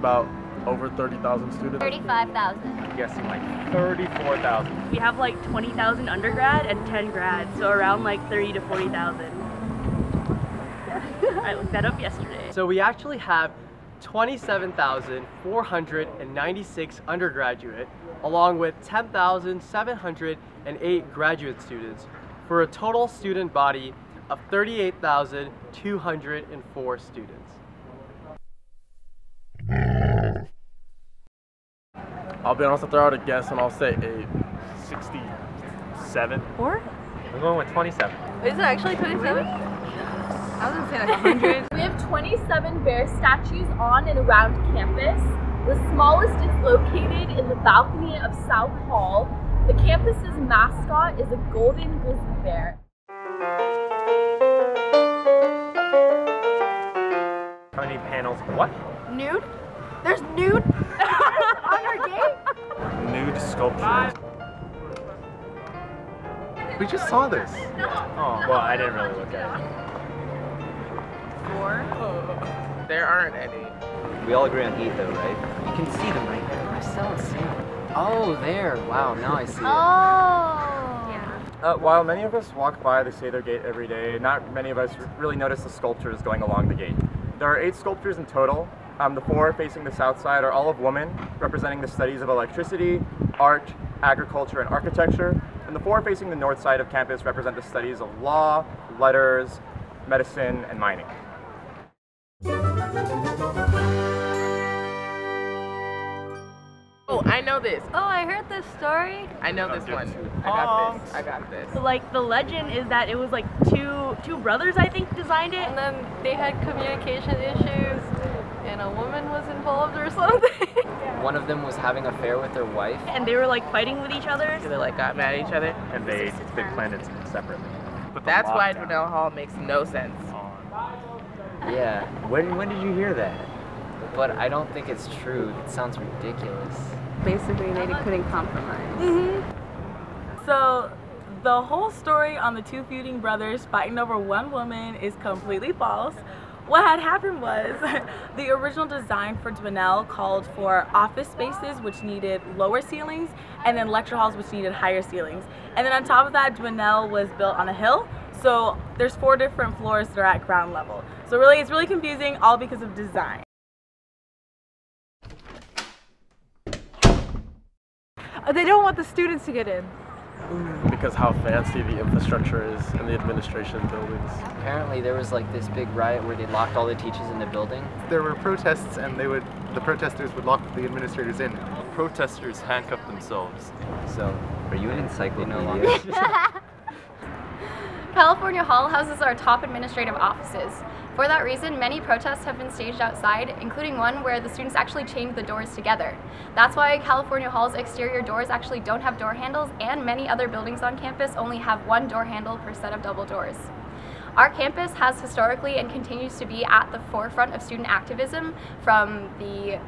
about over 30,000 students. 35,000. I'm guessing like 34,000. We have like 20,000 undergrad and 10 grads, so around like 30 to 40,000. I looked that up yesterday. So we actually have 27,496 undergraduate along with 10,708 graduate students for a total student body of 38,204 students. I'll be honest, I'll throw out a guess and I'll say eight. 67. Four? I'm going with 27. Is it actually 27? I was gonna say like 100. We have 27 bear statues on and around campus. The smallest is located in the balcony of South Hall. The campus's mascot is a golden grizzly bear. How many panels? What? Nude? There's nude We just saw this. Oh, well, I didn't really look at it. There aren't any. We all agree on eight though, right? You can see them right there. I still don't see. Oh, there. Wow, now I see it. Oh. Uh, while many of us walk by the Sather Gate every day, not many of us really notice the sculptures going along the gate. There are eight sculptures in total. Um, the four facing the south side are all of women, representing the studies of electricity, art, agriculture, and architecture. And the four facing the north side of campus represent the studies of law, letters, medicine, and mining. Oh, I know this. Oh, I heard this story. I know this one. I got this. I got this. So like the legend is that it was like two two brothers I think designed it. And then they had communication issues, and a woman was involved or something. One of them was having an affair with their wife. And they were like fighting with each other. So they like got mad at each other. And they, they planned it separately. Put the That's why lockdown Hall makes no sense. Um, yeah, When, when did you hear that? but I don't think it's true. It sounds ridiculous. Basically, they couldn't compromise. Mm-hmm. So, the whole story on the two feuding brothers fighting over one woman is completely false. What had happened was the original design for Dwinelle called for office spaces which needed lower ceilings and then lecture halls which needed higher ceilings. And then on top of that, Dwinelle was built on a hill. So there's four different floors that are at ground level. So really, it's really confusing all because of design. Uh, they don't want the students to get in. Mm. Because how fancy the infrastructure is in the administration buildings. Apparently, there was like this big riot where they locked all the teachers in the building. There were protests, and they would the protesters would lock the administrators in. Protesters handcuffed themselves. So, are you an They encyclopedia? no longer. California Hall houses our top administrative offices. For that reason, many protests have been staged outside, including one where the students actually chained the doors together. That's why California Hall's exterior doors actually don't have door handles, and many other buildings on campus only have one door handle per set of double doors. Our campus has historically and continues to be at the forefront of student activism from the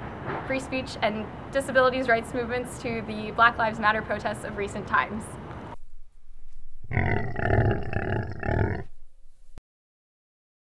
free speech and disabilities rights movements to the Black Lives Matter protests of recent times.